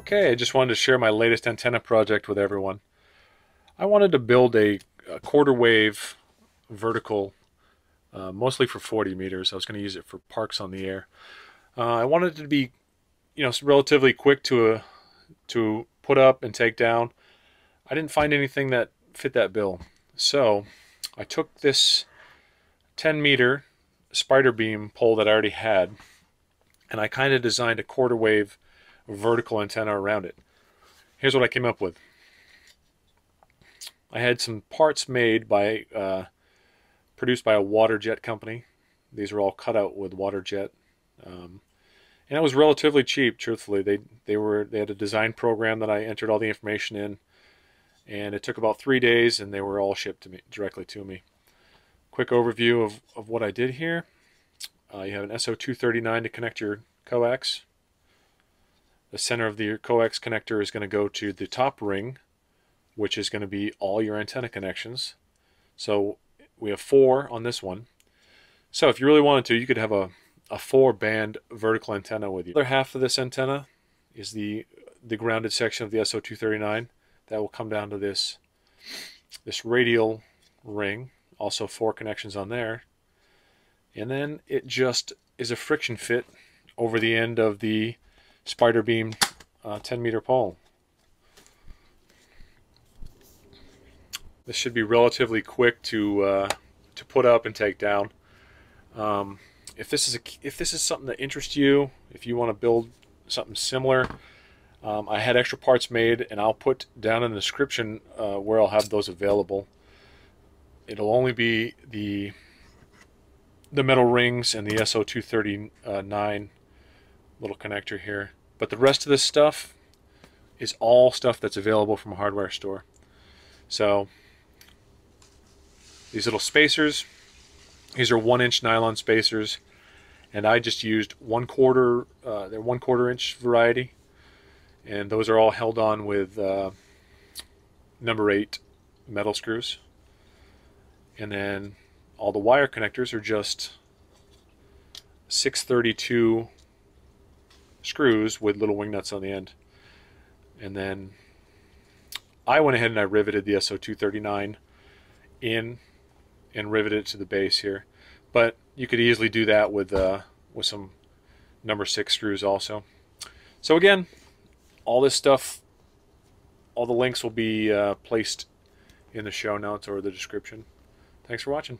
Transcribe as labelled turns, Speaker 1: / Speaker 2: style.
Speaker 1: Okay, I just wanted to share my latest antenna project with everyone. I wanted to build a, a quarter wave vertical, uh, mostly for 40 meters. I was going to use it for parks on the air. Uh, I wanted it to be, you know, relatively quick to uh, to put up and take down. I didn't find anything that fit that bill. So I took this 10 meter SpiderBeam pole that I already had and I kind of designed a quarter wave vertical antenna around it. Here's what I came up with. I had some parts made by, uh, produced by a water jet company. These are all cut out with water jet. Um, and it was relatively cheap, truthfully. They, they, were, they had a design program that I entered all the information in. And it took about three days and they were all shipped to me directly to me. Quick overview of, of what I did here. Uh, you have an SO239 to connect your coax. The center of the coax connector is going to go to the top ring, which is going to be all your antenna connections. So we have four on this one. So if you really wanted to, you could have a, a four band vertical antenna with you. The other half of this antenna is the the grounded section of the SO239 that will come down to this this radial ring also four connections on there and then it just is a friction fit over the end of the SpiderBeam uh, 10 meter pole. This should be relatively quick to uh, to put up and take down. Um, if this is a, if this is something that interests you, if you want to build something similar, um, I had extra parts made, and I'll put down in the description uh, where I'll have those available. It'll only be the the metal rings and the SO239 little connector here. But the rest of this stuff is all stuff that's available from a hardware store. So these little spacers, these are one inch nylon spacers and I just used one quarter, uh, they're one quarter inch variety and those are all held on with uh, number eight metal screws. And then all the wire connectors are just 632 screws with little wing nuts on the end. And then I went ahead and I riveted the SO239 in and riveted it to the base here. But you could easily do that with uh, with some number six screws also. So again, all this stuff, all the links will be uh, placed in the show notes or the description. Thanks for watching.